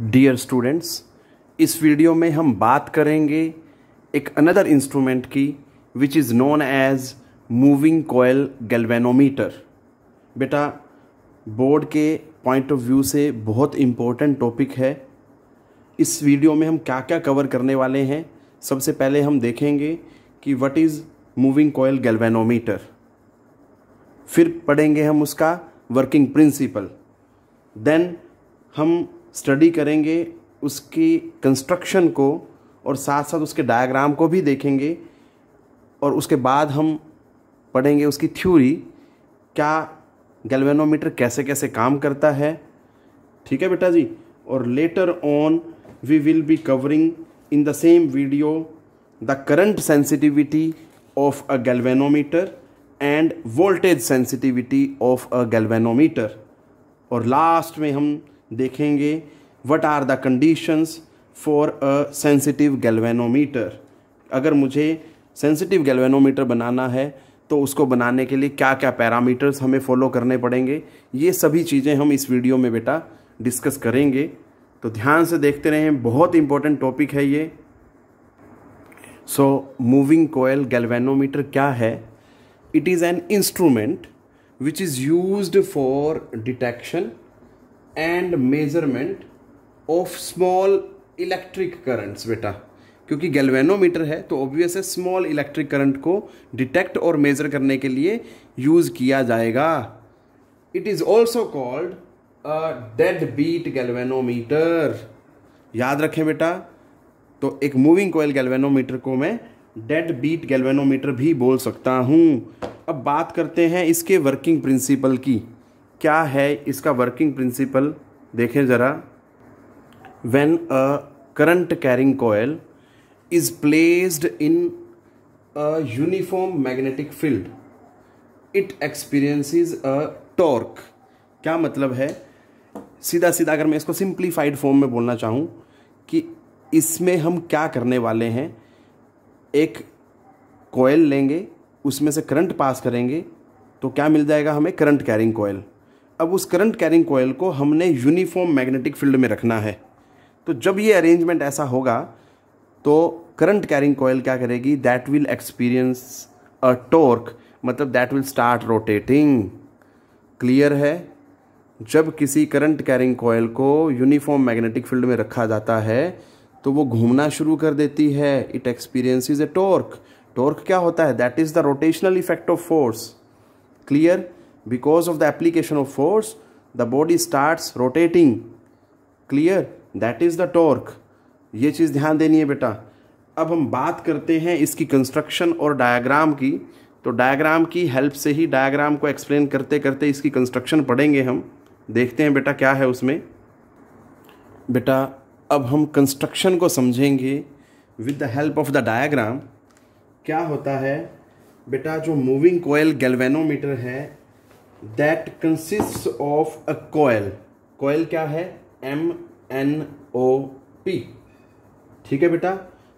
Dear students इस video में हम बात करेंगे एक अनदर इंस्ट्रूमेंट की which is known as moving coil galvanometer बेटा बोर्ड के पॉइंट ऑफ़ व्यू से बहुत इम्पोर्टेंट टॉपिक है। इस वीडियो में हम क्या क्या कवर करने वाले हैं, सबसे पहले हम देखेंगे कि what is moving coil galvanometer फिर पढ़ेंगे हम उसका वर्किंग प्रिंसिपल देन हम स्टडी करेंगे, उसकी कंस्ट्रक्शन को और साथ साथ उसके डायग्राम को भी देखेंगे और उसके बाद हम पढ़ेंगे उसकी थ्योरी, क्या गैल्वेनोमीटर कैसे कैसे काम करता है। ठीक है बेटा जी? और later on we will be covering in the same video the current sensitivity of a galvanometer and voltage sensitivity of a galvanometer. और लास्ट में हम देखेंगे what are the conditions for a sensitive galvanometer अगर मुझे sensitive galvanometer बनाना है तो उसको बनाने के लिए क्या क्या पैरामीटर्स हमें फॉलो करने पड़ेंगे? ये सभी चीज़ें हम इस वीडियो में बेटा डिस्कस करेंगे। तो ध्यान से देखते रहें, बहुत इंपॉर्टेंट टॉपिक है ये। सो मूविंग कोयल गैल्वेनोमीटर क्या है? It is an instrument which is use for detection and measurement of small electric currents बेटा। क्योंकि गैल्वेनोमीटर है तो ऑब्वियस है स्मॉल इलेक्ट्रिक करंट को डिटेक्ट और मेजर करने के लिए यूज़ किया जाएगा। It is also called a dead beat galvanometer याद रखें बेटा तो एक मूविंग कोयल गैल्वेनोमीटर को मैं डेड बीट गैल्वेनोमीटर भी बोल सकता हूँ। अब बात करते हैं इसके वर्किंग प्रिंसिपल की। क्या है इसका वर्किंग प्रिंसिपल देखें ज़रा। When a current carrying coil is placed in a uniform magnetic field, it experiences a torque. क्या मतलब है? सीधा सीधा अगर मैं इसको सिंप्लीफाइड फॉर्म में बोलना चाहूँ कि इसमें हम क्या करने वाले हैं, एक कोयल लेंगे, उसमें से करंट पास करेंगे तो क्या मिल जाएगा हमें? करंट कैरिंग कोयल अब उस करंट कैरिंग कोयल को हमने यूनिफॉर्म मैग्नेटिक फ़ील्ड में रखना है। तो जब ये अरेंजमेंट ऐसा होगा तो करंट कैरिंग कोयल क्या करेगी? That will experience a torque मतलब that will start rotating clear है? जब किसी करंट कैरिंग कोयल को यूनिफॉर्म मैग्नेटिक फ़ील्ड में रखा जाता है तो वो घूमना शुरू कर देती है। It experience is a torque torque क्या होता है? That is the rotational effect of force clear because of the application of force the body start rotating clear that is the torque ये चीज़ ध्यान देनी है बेटा। अब हम बात करते हैं इसकी कंस्ट्रक्शन और डायग्राम की। तो डायग्राम की हेल्प से ही डायग्राम को एक्सप्लेन करते करते इसकी कंस्ट्रक्शन पढ़ेंगे हम। देखते हैं बेटा क्या है उसमें। बेटा, अब हम कंस्ट्रक्शन को समझेंगे with the help of the diagram क्या होता है? बेटा, जो मूविंग कोयल गैल्वेनोमीटर है that consist of a coil coil क्या है? एम एन ओ पी ठीक है बेटा?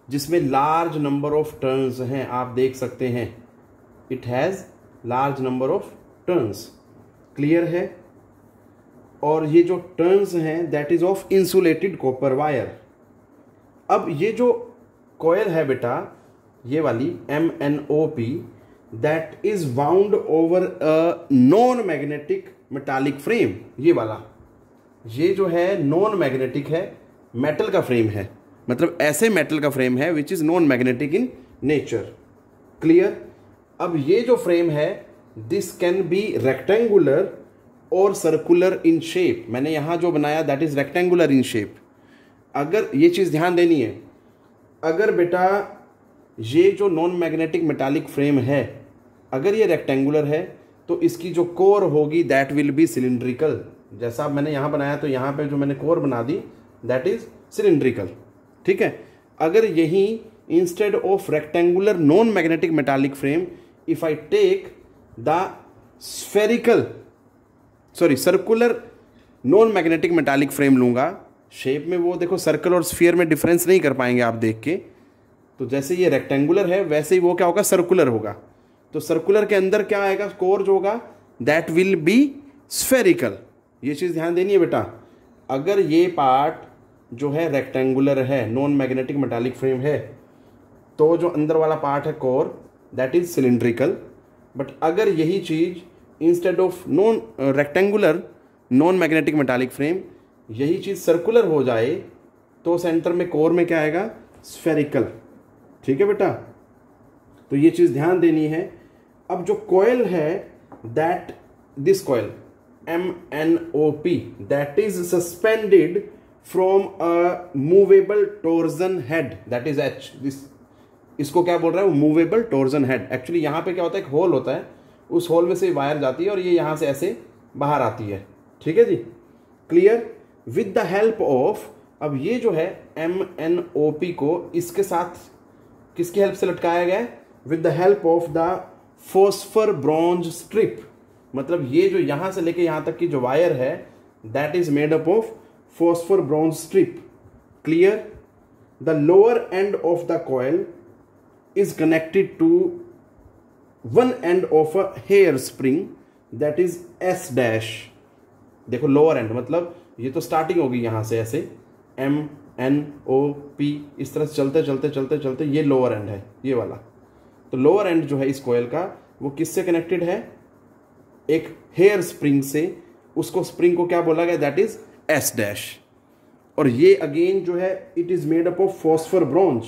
जिसमें लार्ज नंबर ऑफ़ टर्न्स हैं। आप देख सकते हैं। It has large number of turns clear है? और ये जो टर्न्स हैं that is of insulated copper wire अब ये जो कोयल है बेटा, ये वाली M N O P that is wound over a non magnetic metallic frame ये वाला। ये जो है नॉन मैग्नेटिक है मेटल का फ्रेम है। मतलब ऐसे मेटल का फ्रेम है which is non magnetic in nature clear अब ये जो फ्रेम है दिस कैन बी रेक्टेंगुलर और सर्कुलर इन शेप मैंने यहाँ जो बनाया that is rectangular in shape अगर ये चीज़ ध्यान देनी है, अगर बेटा ये जो नॉन मैग्नेटिक मेटालिक फ्रेम है अगर ये रेक्टेंगुलर है तो इसकी जो कोर होगी दैट विल बी सिलिंड्रिकल जैसा मैंने यहाँ बनाया तो यहाँ पे जो मैंने कोर बना दी दैट इज़ सिलिंड्रिकल ठीक है? अगर यही instead of rectangular non magnetic metallic frame if I take the spherical sorry circular non magnetic metallic frame लूँगा शेप में वो देखो सर्कल और स्फीयर में डिफरेंस नहीं कर पाएँगे आप देख के। तो जैसे ये रेक्टेंगुलर है, वैसे ही वो क्या होगा? सर्कुलर होगा। तो सर्कुलर के अंदर क्या आएगा? कोर जो होगा दैट विल बी स्फेरिकल ये चीज़ ध्यान देनी है बेटा। अगर ये पार्ट जो है रेक्टेंगुलर है नॉन मैग्नेटिक मेटालिक फ्रेम है तो जो अंदर वाला पार्ट है core that is cylindrical but अगर यही चीज़ instead of non rectangular non magnetic metallic frame यही चीज़ सर्कुलर हो जाए तो सेंटर में कोर में क्या आएगा? स्फेरिकल ठीक है बेटा? तो ये चीज़ ध्यान देनी है। अब जो कोयल है that this coil M N O P that is suspended from a movable torsion head that is H this इसको क्या बोल रहा है? मूवेबल टोर्जन हेड एक्चुअली यहाँ पे क्या होता है? एक होल होता है। उस होल में से वायर जाती है और ये यहाँ से ऐसे बाहर आती है। ठीक है जी? Clear with the help of अब ये जो है एम एन ओ पी को इसके साथ किसकी हेल्प से लटकाया गया है? With the help of the phosphor bronze strip मतलब ये जो यहाँ से लेके यहाँ तक की जो वायर है that is made up of phosphor bronze strip clear the lower end of the coil is connected to one end of a hair spring that is S dash देखो लोअर एंड मतलब ये तो starting होगी यहाँ से ऐसे। M N O P इस तरह से चलते चलते चलते चलते ये लोअर एंड है, ये वाला। तो लोअर एंड जो है इस कोयल का, वो किससे कनेक्टेड है? एक हेयर स्प्रिंग से। उसको स्प्रिंग को क्या बोला गया? दैट इज़ एस डैश और ये अगेन जो है it is made up of phosphor bronze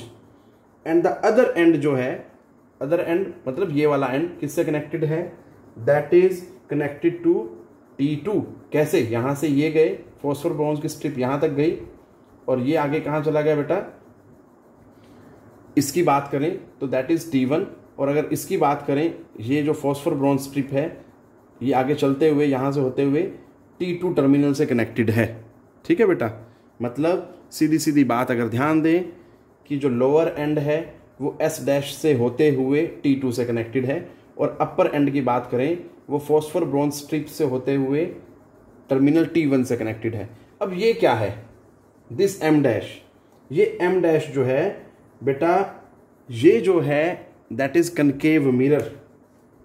and the other end जो है अदर एंड मतलब ये वाला एंड किससे कनेक्टेड है? That is connected to T two कैसे? यहाँ से ये गए फॉस्फर ब्रॉन्ज की स्ट्रिप यहाँ तक गई। और ये आगे कहाँ चला गया बेटा? इसकी बात करें तो दैट इज़ टी वन और अगर इसकी बात करें, ये जो फॉस्फर ब्रॉन्ज स्ट्रिप है, ये आगे चलते हुए, यहाँ से होते हुए टी टू टर्मिनल से कनेक्टेड है। ठीक है बेटा? मतलब सीधी सीधी बात अगर ध्यान दें कि जो लोअर एंड है, वो एस डैश से होते हुए टी टू से कनेक्टेड है और अपर एंड की बात करें, वो फॉस्फर ब्रॉन्ज स्ट्रिप से होते हुए टर्मिनल टी वन से कनेक्टेड है। अब ये क्या है? दिस एम डैश ये एम डैश जो है बेटा, ये जो है दैट इज़ कनकेव मिरर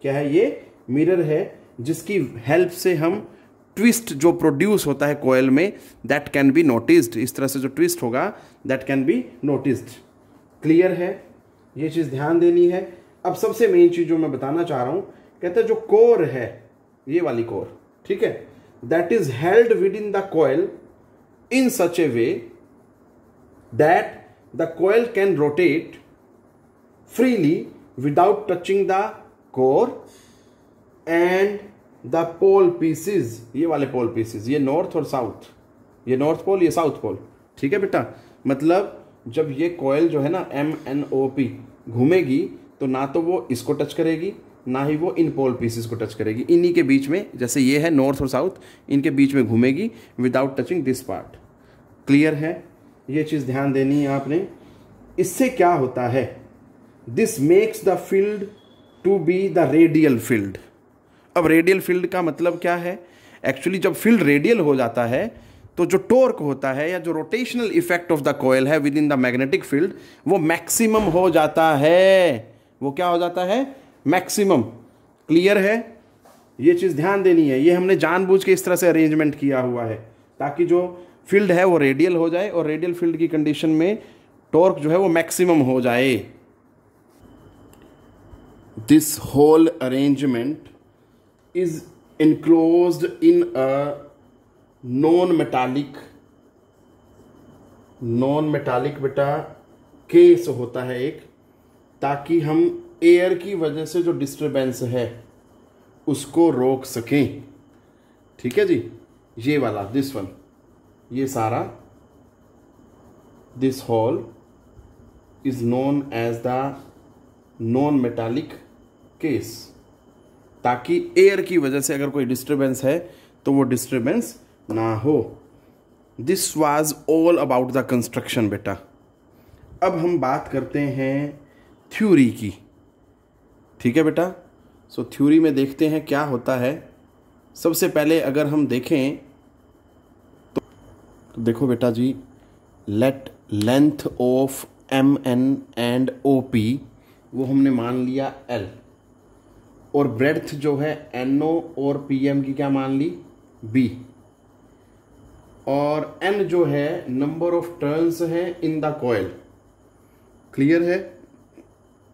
क्या है ये? मिरर है, जिसकी हेल्प से हम ट्विस्ट जो प्रोड्यूस होता है कोयल में दैट कैन बी नोटिस्ड इस तरह से जो ट्विस्ट होगा that can be noticed clear है? ये चीज़ ध्यान देनी है। अब सबसे मेन चीज़ जो मैं बताना चाह रहा हूँ, कहते हैं जो कोर है, ये वाली कोर ठीक है? That is held within the coil in such a way that the coil can rotate freely without touching the core and the pole pieces, ये वाले पोल पीसेस ये नॉर्थ और साउथ ये नॉर्थ पोल ये south पोल ठीक है बेटा? मतलब जब ये कोयल जो है ना एम एन ओ पी घूमेगी तो ना तो वो इसको टच करेगी, ना ही वो इन पोल पीसेस को टच करेगी। इन्हीं के बीच में, जैसे ये है नॉर्थ और साउथ इनके बीच में घूमेगी without touching this part clear है? ये चीज़ ध्यान देनी है आपने। इससे क्या होता है? This makes the field to be the radial field अब रेडियल फ़ील्ड का मतलब क्या है? एक्चुअली जब फ़ील्ड रेडियल हो जाता है तो जो टोर्क होता है या जो rotational effect of the coil है within the magnetic field वो मैक्सिमम हो जाता है। वो क्या हो जाता है? मैक्सिमम क्लियर है? ये चीज़ ध्यान देनी है। ये हमने जानबूझ के इस तरह से अरेंजमेंट किया हुआ है, ताकि जो फ़ील्ड है वो रेडियल हो जाए और रेडियल फ़ील्ड की कंडीशन में टॉर्क जो है वो मैक्सिमम हो जाए। This whole arrangement is enclose in a non metallic non metallic बेटा केस होता है एक, ताकि हम एयर की वजह से जो डिस्टरबेंस है, उसको रोक सकें। ठीक है जी? ये वाला दिस वन ये सारा this whole is known as the non metallic case ताकि एयर की वजह से अगर कोई डिस्टरबेंस है तो वो डिस्टरबेंस ना हो। This was all about the construction बेटा। अब हम बात करते हैं थ्योरी की। ठीक है बेटा? सो so, थ्योरी में देखते हैं क्या होता है। सबसे पहले अगर हम देखें तो देखो बेटा जी let length of M N and O P वो हमने मान लिया एल और ब्रेड्थ जो है एन ओ और पी एम की क्या मान ली? बी और एन जो है नंबर ऑफ़ टर्न्स है इन द कोयल क्लियर है?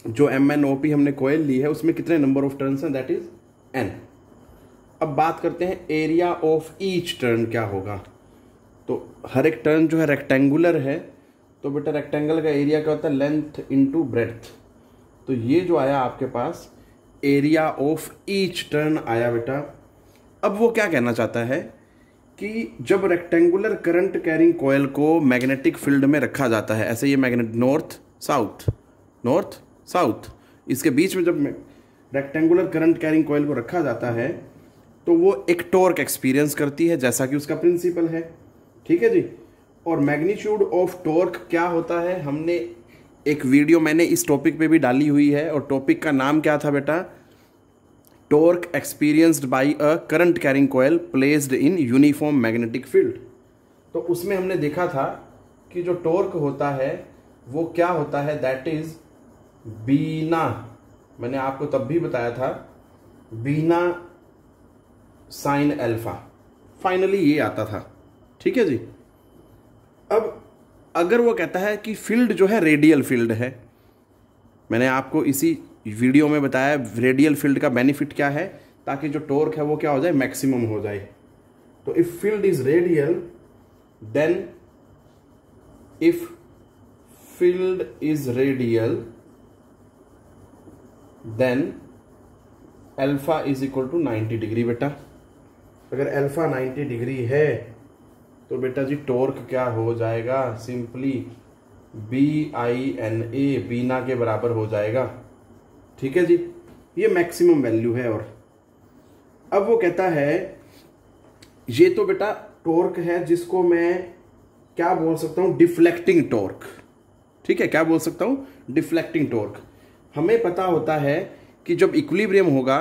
जो एम एन ओ पी हमने कोयल ली है, उसमें कितने नंबर ऑफ़ टर्न्स हैं? दैट इज़ एन अब बात करते हैं एरिया ऑफ़ ईच टर्न क्या होगा? तो हर एक टर्न जो है रेक्टेंगुलर है तो बेटा रेक्टेंगल का एरिया क्या होता है? लेंथ इनटू ब्रेथ तो ये जो आया आपके पास एरिया ऑफ़ ईच टर्न आया बेटा। अब वो क्या कहना चाहता है कि जब रेक्टेंगुलर करंट कैरिंग कोयल को मैग्नेटिक फ़ील्ड में रखा जाता है, ऐसे ये magnet north south north south इसके बीच में जब रेक्टेंगुलर करंट कैरिंग कोयल को रखा जाता है तो वो एक टॉर्क एक्सपीरियंस करती है, जैसा कि उसका प्रिंसिपल है। ठीक है जी? और मैग्नीट्यूड ऑफ़ टॉर्क क्या होता है? हमने एक वीडियो मैंने इस टॉपिक पे भी डाली हुई है और टॉपिक का नाम क्या था बेटा? Torque experienced by a current carrying coil placed in uniform magnetic field तो उसमें हमने देखा था कि जो टॉर्क होता है, वो क्या होता है? That is B I N A. मैंने आपको तब भी बताया था, बीना साइन एल्फा फाइनली ये आता था। ठीक है जी? अब अगर वो कहता है कि फ़ील्ड जो है रेडियल फ़ील्ड है, मैंने आपको इसी वीडियो में बताया रेडियल फ़ील्ड का बेनिफिट क्या है, ताकि जो टोर्क है वो क्या हो जाए, मैक्सिमम हो जाए। तो if field is radial then if field is radial then alpha is equal to 90 degree बेटा। अगर अल्फ़ा 90 डिग्री है तो बेटा जी टॉर्क क्या हो जाएगा? Simply B I N A B I N A के बराबर हो जाएगा। ठीक है जी? ये मैक्सिमम वैल्यू है और अब वो कहता है, ये तो बेटा टॉर्क है जिसको मैं क्या बोल सकता हूँ? डिफ्लेक्टिंग टॉर्क ठीक है? क्या बोल सकता हूँ? डिफ्लेक्टिंग टॉर्क हमें पता होता है कि जब इक्विलिब्रियम होगा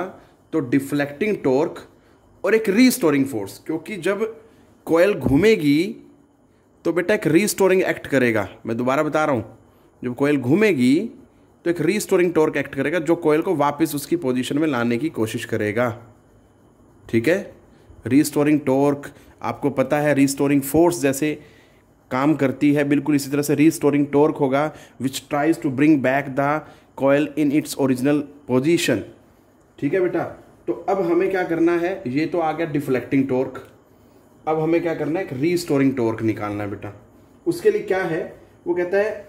तो डिफ्लेक्टिंग टॉर्क और एक रीस्टोरिंग फोर्स क्योंकि जब कोयल घूमेगी तो बेटा एक रीस्टोरिंग एक्ट करेगा। मैं दोबारा बता रहा हूँ। जब कोयल घूमेगी तो एक रीस्टोरिंग टॉर्क एक्ट करेगा, जो कोयल को वापस उसकी पोजीशन में लाने की कोशिश करेगा। ठीक है? रीस्टोरिंग टॉर्क आपको पता है रीस्टोरिंग फोर्स जैसे काम करती है, बिल्कुल इसी तरह से रीस्टोरिंग टॉर्क होगा which tries to bring back the coil in its original position ठीक है बेटा? तो अब हमें क्या करना है? ये तो आ गया डिफ्लेक्टिंग टॉर्क अब हमें क्या करना है? एक रीस्टोरिंग टॉर्क निकालना है बेटा। उसके लिए क्या है? वो कहता है,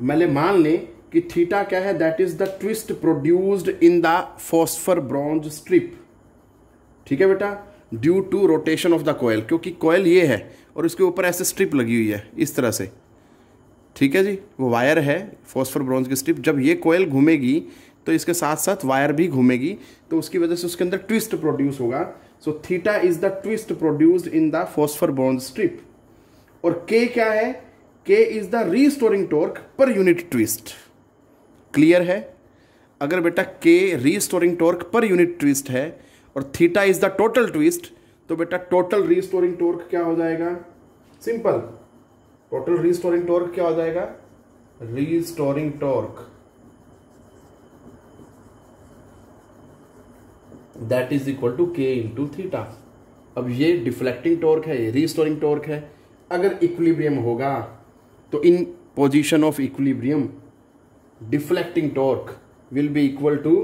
मैंने मान लें कि थीटा क्या है? That is the twist produced in the phosphor bronze strip ठीक है बेटा? Due to rotation of the coil क्योंकि कोयल ये है और इसके ऊपर ऐसे स्ट्रिप लगी हुई है, इस तरह से। ठीक है जी? वो वायर है फॉस्फर ब्रॉन्ज की स्ट्रिप जब ये कोयल घूमेगी तो इसके साथ साथ वायर भी घूमेगी तो उसकी वजह से उसके अंदर ट्विस्ट प्रोड्यूस होगा। So theta is the twist produced in the phosphor bronze strip और के क्या है? K is the restoring torque per unit twist clear है? अगर बेटा K restoring torque per unit twist है और theta is the total twist तो बेटा टोटल रीस्टोरिंग टॉर्क क्या हो जाएगा? सिंपल टोटल रीस्टोरिंग टॉर्क क्या हो जाएगा? Restoring torque that is equal to K into theta अब ये डिफ्लेक्टिंग टॉर्क है, ये रीस्टोरिंग टॉर्क है। अगर इक्विलिब्रियम होगा तो in position of equilibrium deflecting torque will be equal to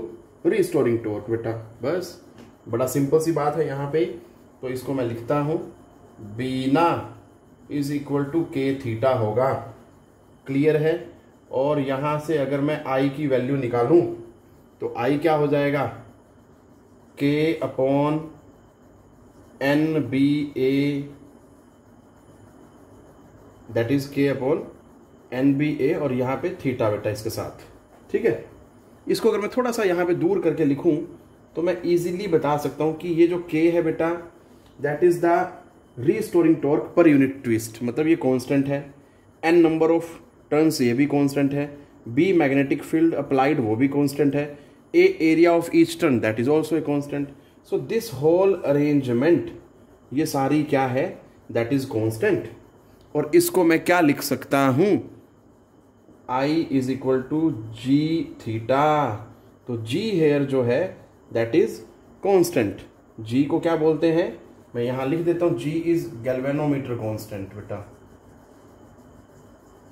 restoring torque बेटा। बस, बड़ा सिंपल सी बात है यहाँ पे। तो इसको मैं लिखता हूँ। B I N A is equal to K theta होगा। क्लियर है? और यहाँ से अगर मैं आई की वैल्यू निकालूं तो आई क्या हो जाएगा? K upon N B A that is K upon N B A और यहाँ पे थीटा बेटा इसके साथ। ठीक है? इसको अगर मैं थोड़ा सा यहाँ पे दूर करके लिखूं तो मैं इजीली बता सकता हूँ कि ये जो के है बेटा that is the restoring torque per unit twist मतलब ये कांस्टेंट है। एन नंबर ऑफ़ टर्न्स ये भी कांस्टेंट है। बी मैग्नेटिक फ़ील्ड अप्लाइड वो भी कांस्टेंट है। A area of each turn that is also a constant so this whole arrangement ये सारी क्या है? दैट इज़ कांस्टेंट और इसको मैं क्या लिख सकता हूँ? I is equal to G theta तो जी हेयर जो है दैट इज़ कांस्टेंट जी को क्या बोलते हैं? मैं यहाँ लिख देता हूँ जी इज़ गैल्वेनोमीटर कांस्टेंट बेटा।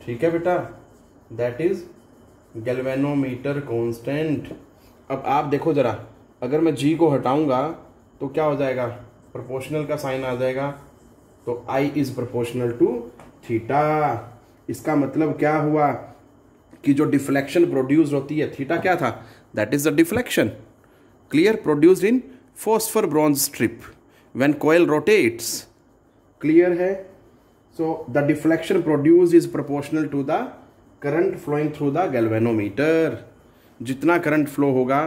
ठीक है बेटा? दैट इज़ गैल्वेनोमीटर कांस्टेंट अब आप देखो जरा, अगर मैं जी को हटाऊँगा तो क्या हो जाएगा? प्रोपोर्शनल का साइन आ जाएगा। तो I is proportional to theta इसका मतलब क्या हुआ कि जो डिफ्लेक्शन प्रोड्यूस होती है थीटा क्या था? That is the deflection clear produced in phosphor bronze strip when coil rotates clear है? So the deflection produce is proportional to the current flowing through the galvanometer जितना करंट फ्लो होगा,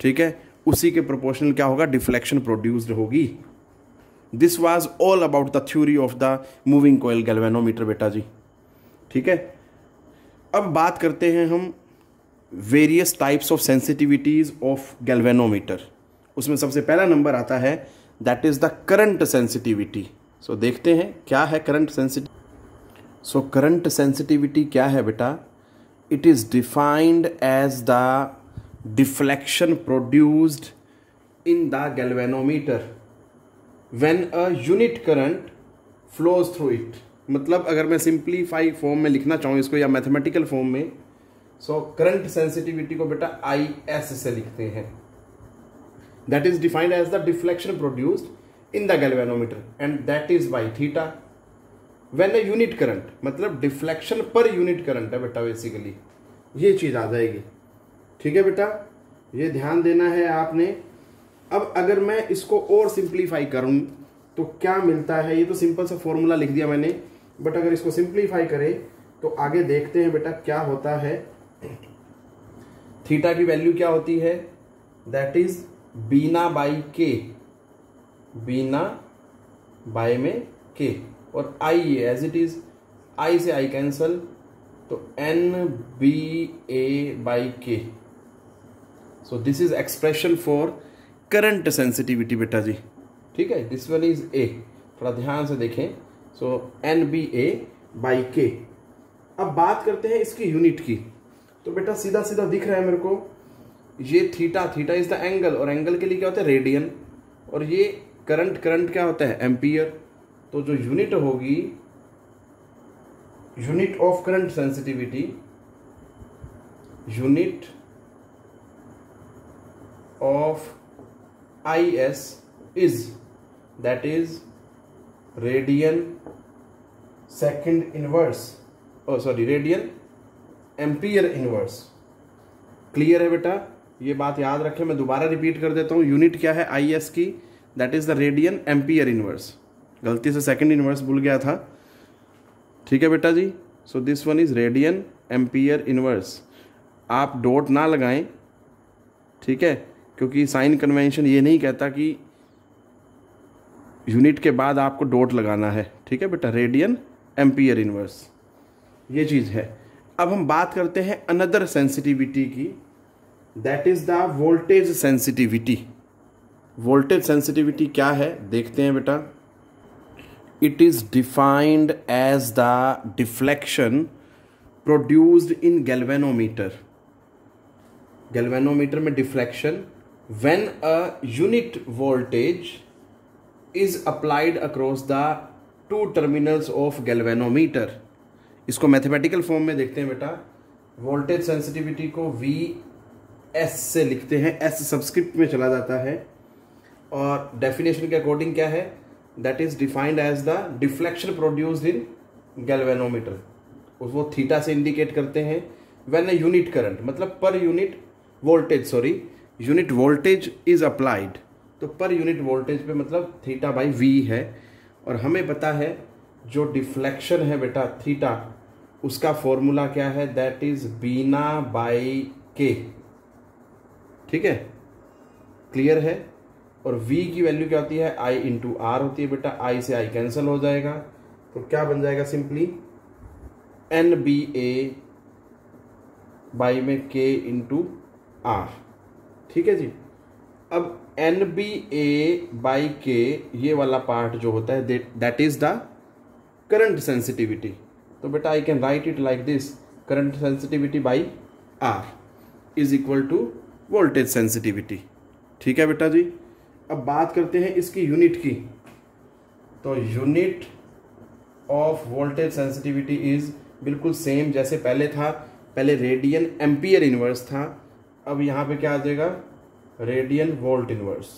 ठीक है, उसी के प्रोपोर्शनल क्या होगा? डिफ्लेक्शन प्रोड्यूस्ड होगी। This was all about the theory of the moving coil galvanometer बेटा जी। ठीक है? अब बात करते हैं हम various types of sensitivities of galvanometer उसमें सबसे पहला नंबर आता है that is the current sensitivity so देखते हैं, क्या है current sensitive so current sensitivity क्या है बेटा? It is defined as the deflection produced in the galvanometer when a unit current flows through it मतलब अगर मैं सिंप्लीफाई फॉर्म में लिखना चाहूँ इसको या मैथमेटिकल फॉर्म में सो करंट सेंसिटिविटी को बेटा आई एस से लिखते हैं। That is defined as the deflection produced in the galvanometer and that is by theta when a unit current मतलब डिफ्लेक्शन पर यूनिट करंट है बेटा बेसिकली ये चीज़ आ जाएगी। ठीक है बेटा? ये ध्यान देना है आपने। अब अगर मैं इसको और सिंप्लीफाई करूँ तो क्या मिलता है? ये तो सिंपल सा फॉर्मूला लिख दिया मैंने। बट अगर इसको सिंप्लीफाई करें तो आगे देखते हैं बेटा क्या होता है। थीटा की वैल्यू क्या होती है? दैट इज़ बीना बाई के बीना बाय में के और I as it is I से आई कैंसल तो N B A by K so this is expression for current sensitivity बेटा जी। ठीक है? दिस वन इज़ ए थोड़ा ध्यान से देखें। So N B A by K अब बात करते हैं इसकी यूनिट की। तो बेटा सीधा सीधा दिख रहा है मेरे को। ये theta theta is the angle और एंगल के लिए क्या होता है? रेडियन और ये करंट करंट क्या होता है? एम्पियर तो जो यूनिट होगी unit of current sensitivity unit of is is, that is radian second inverse. Oh sorry radian ampere inverse clear है बेटा? ये बात याद रखें, मैं दोबारा रिपीट कर देता हूँ। यूनिट क्या है? आई एस की that is the radian ampere inverse गलती से सेकंड इनवर्स भूल गया था। ठीक है बेटा जी? So this one is radian ampere inverse आप डॉट ना लगाएँ, ठीक है? क्योंकि साइन कन्वेंशन ये नहीं कहता कि यूनिट के बाद आपको डॉट लगाना है। ठीक है बेटा? रेडियन एम्पियर इनवर्स ये चीज़ है। अब हम बात करते हैं अनदर सेंसिटिविटी की। That is the voltage sensitivity voltage sensitivity क्या है? देखते हैं बेटा। It is defined as the deflection produced in galvanometer galvanometer में deflection when a unit voltage is applied across the two terminals of galvanometer. इसको mathematical form में देखते हैं बेटा। वोल्टेज सेंसिटिविटी को वी एस से लिखते हैं। एस सब्सक्रिप्ट में चला जाता है। और डेफिनेशन के अकॉर्डिंग क्या है? That is defined as the deflection produced in galvanometer वो थीटा से इंडिकेट करते हैं वेन ए यूनिट करंट मतलब per unit voltage sorry unit voltage is applied तो पर यूनिट वोल्टेज पे मतलब थीटा बाई वी है, और हमें पता है जो डिफ्लेक्शन है बेटा थीटा उसका फॉर्मूला क्या है? दैट इज़ बीना बाई के ठीक है? क्लियर है? और v की वैल्यू क्या होती है? I इंटू आर होती है बेटा। I से i कैंसिल हो जाएगा। तो क्या बन जाएगा simply N B A by में k इंटू आर ठीक है जी? अब एन बी ए बाई के ये वाला पार्ट जो होता है that is the current sensitivity तो बेटा I can write it like this current sensitivity by R is equal to voltage sensitivity ठीक है बेटा जी? अब बात करते हैं इसकी यूनिट की। तो unit of voltage sensitivity is बिल्कुल सेम जैसे पहले था। पहले रेडियन एम्पियर इनवर्स था। अब यहाँ पे क्या आ जाएगा? रेडियन वोल्ट इनवर्स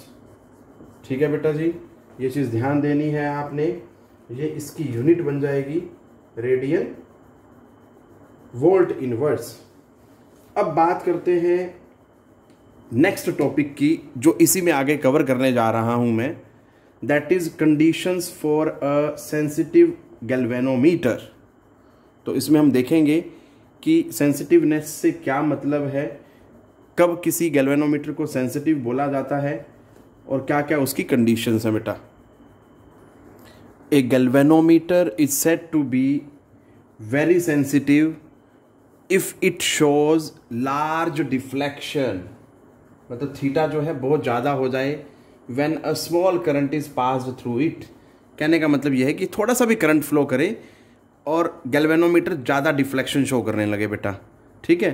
ठीक है बेटा जी? ये चीज़ ध्यान देनी है आपने। ये इसकी यूनिट बन जाएगी रेडियन वोल्ट इनवर्स अब बात करते हैं नेक्स्ट टॉपिक की, जो इसी में आगे कवर करने जा रहा हूँ मैं that is conditions for a sensitive galvanometer तो इसमें हम देखेंगे कि सेंसिटिवनेस से क्या मतलब है, कब किसी गैल्वेनोमीटर को सेंसिटिव बोला जाता है, और क्या क्या उसकी कंडीशंस है बेटा। A galvanometer is set to be very sensitive if it shows large deflection मतलब थीटा जो है बहुत ज़्यादा हो जाए when a small current is pass through it कहने का मतलब यह है कि थोड़ा सा भी करंट फ्लो करे और गैल्वेनोमीटर ज़्यादा डिफ्लेक्शन शो करने लगे बेटा। ठीक है?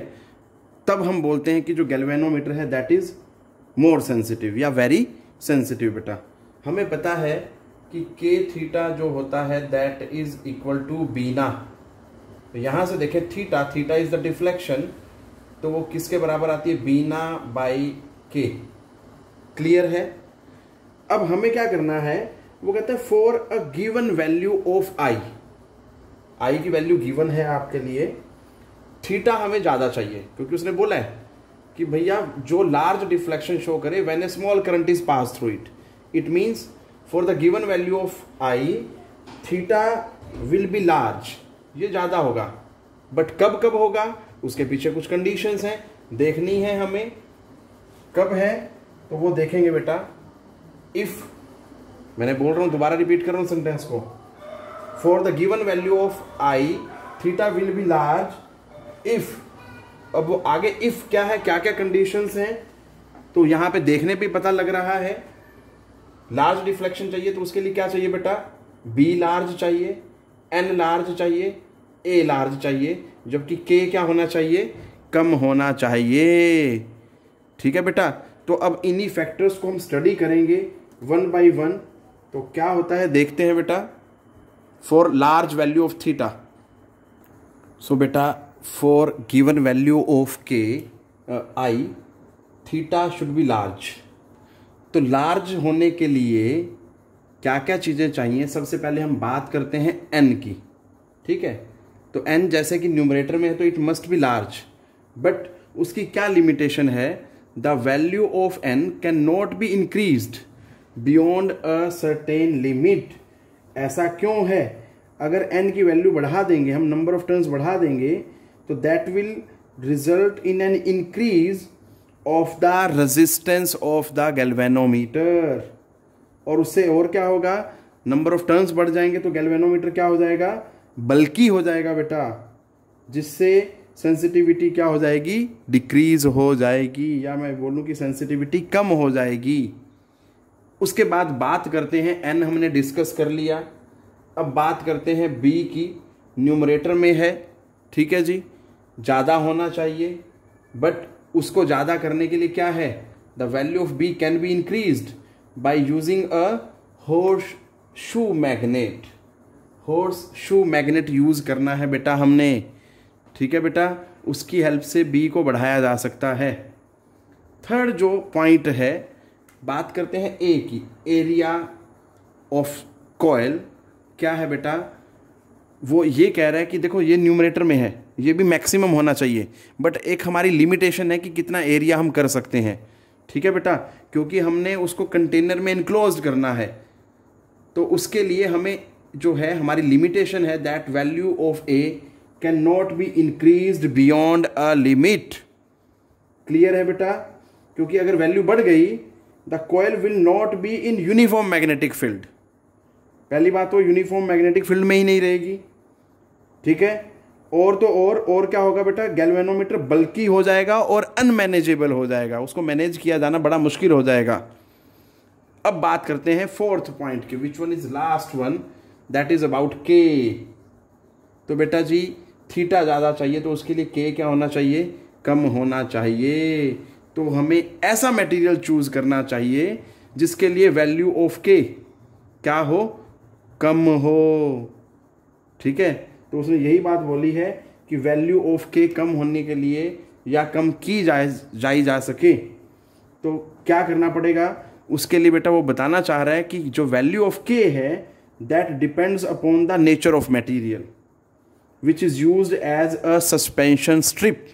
तब हम बोलते हैं कि जो गैल्वेनोमीटर है दैट इज़ मोर सेंसिटिव या वेरी सेंसिटिव बेटा। हमें पता है कि के थीटा जो होता है that is equal to B I N A यहाँ से देखें theta theta is the deflection तो वो किसके बराबर आती है? बीना बाई के। क्लियर है? अब हमें क्या करना है? वो कहते हैं for a given value of I I की वैल्यू गिवन है आपके लिए। थीटा हमें ज़्यादा चाहिए, क्योंकि उसने बोला है कि भैया, जो लार्ज डिफ्लेक्शन शो करे when a small current is pass through it it means for the given value of I theta will be large ये ज़्यादा होगा। बट कब कब होगा? उसके पीछे कुछ कंडीशंस हैं, देखनी है हमें, कब है तो वो देखेंगे बेटा। इफ़ मैंने बोल रहा हूँ, दोबारा रिपीट कर रहा हूँ सेंटेंस को। For the given value of I theta will be large if अब वो आगे इफ़ क्या है क्या क्या कंडीशंस हैं तो यहाँ पे देखने पे पता लग रहा है। लार्ज डिफ्लेक्शन चाहिए तो उसके लिए क्या चाहिए बेटा? बी लार्ज चाहिए एन लार्ज चाहिए ए लार्ज चाहिए। जबकि के क्या होना चाहिए? कम होना चाहिए। ठीक है बेटा? तो अब इन्हीं फैक्टर्स को हम स्टडी करेंगे वन बाय वन तो क्या होता है? देखते हैं बेटा। For large value of theta so बेटा for given value of K I theta should be large तो लार्ज होने के लिए क्या क्या चीज़ें चाहिए? सबसे पहले हम बात करते हैं एन की। ठीक है? तो एन जैसे कि न्यूमरेटर में है तो it must be large but उसकी क्या लिमिटेशन है? The value of N can not be increase beyond a certain limit ऐसा क्यों है? अगर एन की वैल्यू बढ़ा देंगे, हम नंबर ऑफ़ टर्न्स बढ़ा देंगे तो that will result in an increase of the resistance of the galvanometer और उससे और क्या होगा? नंबर ऑफ़ टर्न्स बढ़ जाएँगे तो गैल्वेनोमीटर क्या हो जाएगा? बल्कि हो जाएगा बेटा, जिससे सेंसिटिविटी क्या हो जाएगी? डिक्रीज हो जाएगी। या मैं बोलूँ कि सेंसिटिविटी कम हो जाएगी। उसके बाद बात करते हैं एन हमने डिस्कस कर लिया। अब बात करते हैं बी की। न्यूमरेटर में है, ठीक है जी? ज़्यादा होना चाहिए। बट उसको ज़्यादा करने के लिए क्या है? The value of B can be increase by using a horse shoe magnet horse shoe magnet use करना है बेटा हमने। ठीक है बेटा? उसकी हेल्प से बी को बढ़ाया जा सकता है। थर्ड जो पॉइंट है, बात करते हैं ए की। एरिया ऑफ़ कॉयल क्या है बेटा? वो ये कह रहा है कि देखो, ये न्यूमरेटर में है। ये भी मैक्सिमम होना चाहिए। बट एक हमारी लिमिटेशन है कि कितना एरिया हम कर सकते हैं। ठीक है बेटा? क्योंकि हमने उसको कंटेनर में इनक्लोज करना है। तो उसके लिए हमें जो है, हमारी लिमिटेशन है that value of A can not be increase beyond a limit clear है बेटा? क्योंकि अगर वैल्यू बढ़ गई the coil will not be in uniform magnetic field पहली बात तो यूनिफॉर्म मैग्नेटिक फ़ील्ड में ही नहीं रहेगी। ठीक है? और तो और और क्या होगा बेटा? गैल्वेनोमीटर बल्कि हो जाएगा और अनमैनेजेबल हो जाएगा। उसको मैनेज किया जाना बड़ा मुश्किल हो जाएगा। अब बात करते हैं फोर्थ पॉइंट की which one is last one that is about K तो बेटा जी थीटा ज़्यादा चाहिए तो उसके लिए के क्या होना चाहिए? कम होना चाहिए। तो हमें ऐसा मटेरियल चूज़ करना चाहिए जिसके लिए वैल्यू ऑफ़ के क्या हो? कम हो। ठीक है? तो उसने यही बात बोली है कि वैल्यू ऑफ़ के कम होने के लिए या कम की जाए, जाई जा सके। तो क्या करना पड़ेगा? उसके लिए बेटा वो बताना चाह रहा है कि जो वैल्यू ऑफ़ के है that depends upon the nature of material which is use as a suspension strip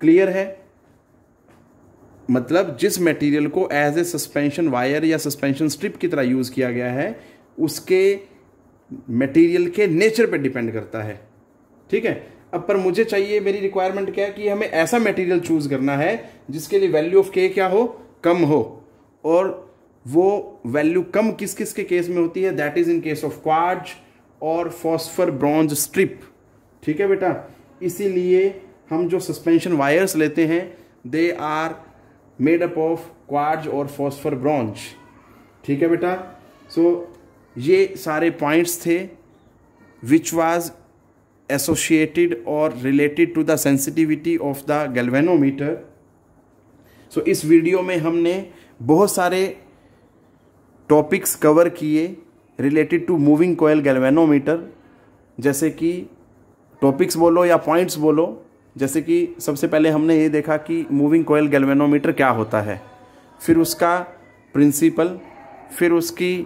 clear है? मतलब जिस मटेरियल को एज ए सस्पेंशन वायर या सस्पेंशन स्ट्रिप की तरह यूज़ किया गया है, उसके मटेरियल के नेचर पे डिपेंड करता है। ठीक है? अब पर मुझे चाहिए मेरी रिक्वायरमेंट क्या है कि हमें ऐसा मटेरियल चूज़ करना है जिसके लिए वैल्यू ऑफ़ के क्या हो? कम हो। और वो वैल्यू कम किस किस के केस में होती है? That is in case of quartz और फॉस्फर ब्रॉन्ज स्ट्रिप ठीक है बेटा? इसीलिए हम जो सस्पेंशन वायर्स लेते हैं they are made up of quartz और फॉस्फर ब्रॉन्ज ठीक है बेटा? सो so, ये सारे पॉइंट्स थे विच वाज एसोसिएटेड और related to the sensitivity of the galvanometer so इस वीडियो में हमने बहुत सारे टॉपिक्स कवर किए related to moving coil galvanometer जैसे कि टॉपिक्स बोलो या पॉइंट्स बोलो, जैसे कि सबसे पहले हमने ये देखा कि मूविंग कोयल गैल्वेनोमीटर क्या होता है, फिर उसका प्रिंसिपल फिर उसकी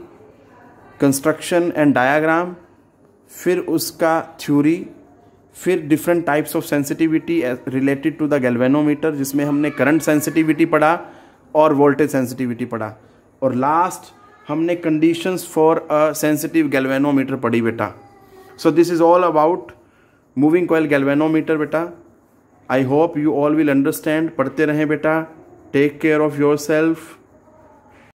कंस्ट्रक्शन एंड डायाग्राम फिर उसका थ्योरी फिर different types of sensitivity related to the galvanometer जिसमें हमने करंट सेंसिटिविटी पढ़ा और वोल्टेज सेंसिटिविटी पढ़ा। और लास्ट हमने conditions for a sensitive galvanometer पढ़ी बेटा। So this is all about moving coil galvanometer बेटा। I hope you all will understand पढ़ते रहें बेटा। Take care of yourself